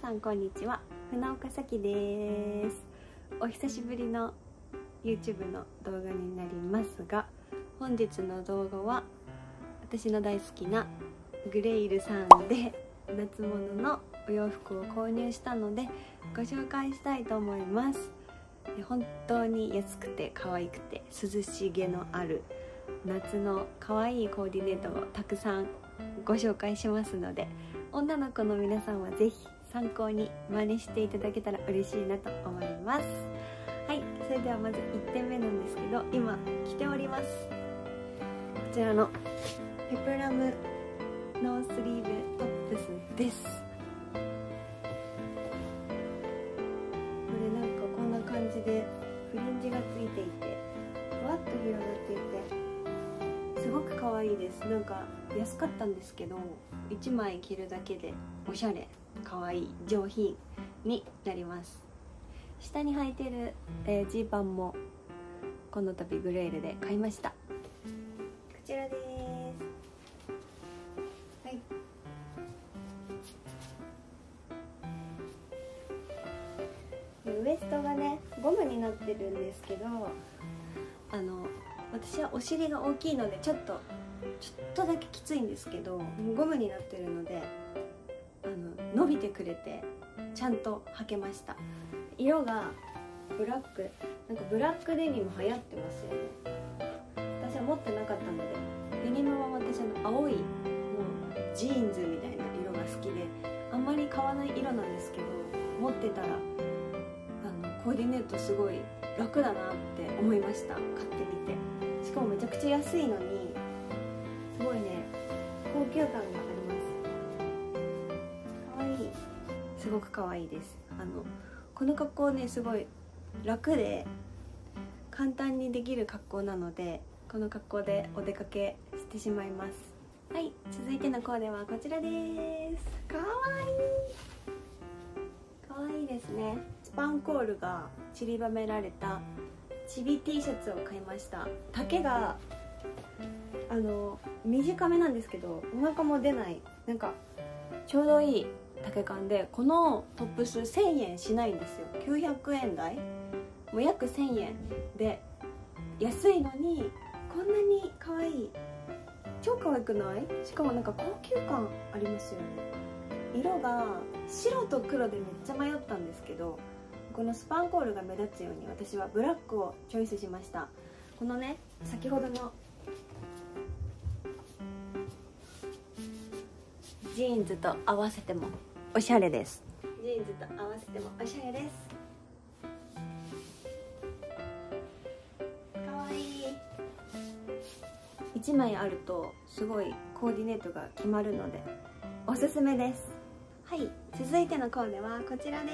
さんこんにちは。船岡咲です。お久しぶりの YouTube の動画になりますが本日の動画は私の大好きなグレイルさんで夏物のお洋服を購入したのでご紹介したいと思います。本当に安くて可愛くて涼しげのある夏の可愛いコーディネートをたくさんご紹介しますので女の子の皆さんは是非参考に真似していただけたら嬉しいなと思います。はいそれではまず1点目なんですけど今着ております。こちらのペプラムノースリーブトップスです。これなんかこんな感じでフリンジがついていてふわっと広がっていてすごく可愛いです。なんか安かったんですけど1枚着るだけでおしゃれ可愛い上品になります。下に履いてるジー、えー、パンもこの度グレールで買いました。こちらです。はい。ウエストがねゴムになってるんですけどあの私はお尻が大きいのでちょっとちょっとだけきついんですけどゴムになってるのであの伸びてくれてちゃんと履けました。色がブラックなんかブラックデニム流行ってますよね。私は持ってなかったのでデニムは私の青いもうジーンズみたいな色が好きであんまり買わない色なんですけど持ってたらあのコーディネートすごい楽だなって思いました。買ってみて。しかもめちゃくちゃ安いのにすごいね。高級感があります。かわいい。すごくかわいいです。あのこの格好ねすごい楽で簡単にできる格好なのでこの格好でお出かけしてしまいます。はい続いてのコーデはこちらです。かわいい。かわいいですね。スパンコールが散りばめられたチビ T シャツを買いました。丈があの短めなんですけどお腹も出ない。なんかちょうどいい丈感でこのトップス1000円しないんですよ。900円台。もう約1000円。で安いのにこんなに可愛い。超可愛くない？しかもなんか高級感ありますよね。色が白と黒でめっちゃ迷ったんですけどこのスパンコールが目立つように私はブラックをチョイスしました。このね先ほどのジーンズと合わせても。おしゃれです。ジーンズと合わせてもおしゃれです。かわいい。1枚あるとすごいコーディネートが決まるのでおすすめです。はい。続いてのコーデはこちらで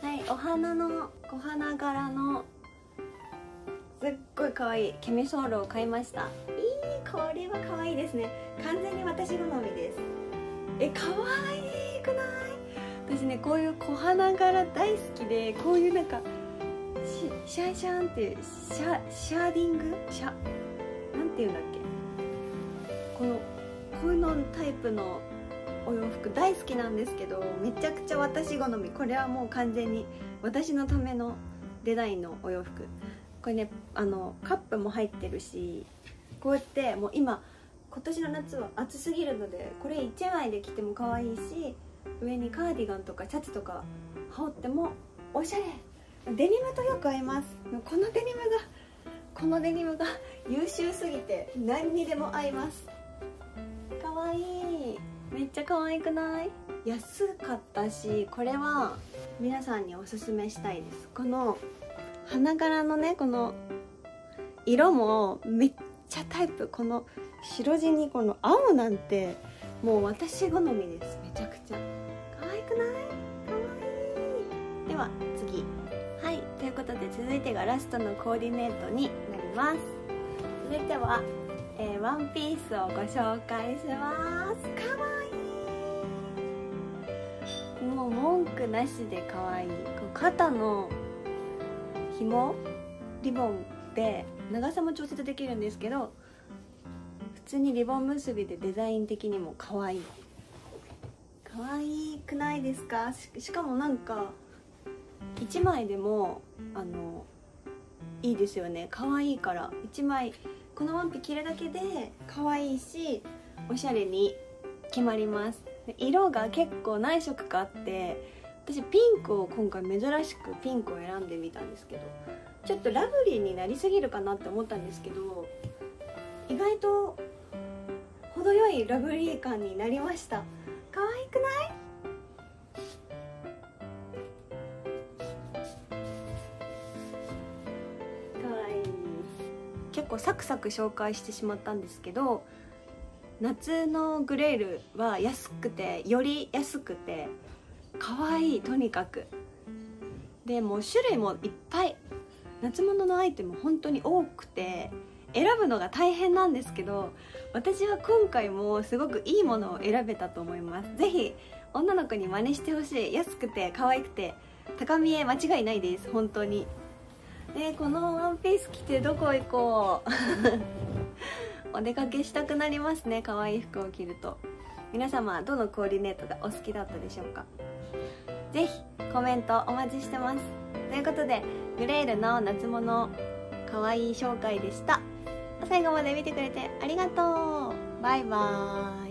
す。はいお花の小花柄のすっごい可愛いケミソールを買いましたこれは可愛いですね。完全に私好みです。え可愛くない？私ねこういう小花柄大好きでこういうなんかシャンシャンっていうシャシャーディング？シャなんていうんだっけ？このこういうのタイプのお洋服大好きなんですけどめちゃくちゃ私好み。これはもう完全に私のためのデザインのお洋服。これねあのカップも入ってるしこうやってもう今今年の夏は暑すぎるのでこれ1枚で着ても可愛いし上にカーディガンとかシャツとか羽織ってもおしゃれデニムとよく合いますこのデニムがこのデニムが優秀すぎて何にでも合います。かわいい。めっちゃ可愛くない？安かったしこれは皆さんにおすすめしたいです。この花柄のねこの色もめっちゃタイプこの白地にこの青なんてもう私好みです。めちゃくちゃ。可愛くない？可愛い。では次。はい。ということで続いてがラストのコーディネートになります。続いては、えー、ワンピースをご紹介します。かわいい。もう文句なしで可愛い。こう肩の紐？リボン？で長さも調節できるんですけど普通にリボン結びでデザイン的にも可愛い。可愛くないですか？しかもなんか1枚でもあのいいですよね。可愛いから。1枚このワンピ着るだけで可愛いしおしゃれに決まります。色が結構何色かあって私ピンクを今回珍しくピンクを選んでみたんですけどちょっとラブリーになりすぎるかなって思ったんですけど意外と程よいラブリー感になりました。可愛くない？可愛い。結構サクサク紹介してしまったんですけど夏のグレールは安くてより安くて可愛いとにかく。でもう種類もいっぱい夏物のアイテム本当に多くて選ぶのが大変なんですけど私は今回もすごくいいものを選べたと思います。是非女の子に真似してほしい安くて可愛くて高見え間違いないです。本当に。でこのワンピース着てどこ行こう。お出かけしたくなりますね。可愛い服を着ると。皆様どのコーディネートがお好きだったでしょうか。是非コメントお待ちしてます。ということでグレールの夏物可愛い紹介でした。最後まで見てくれてありがとう。バイバーイ。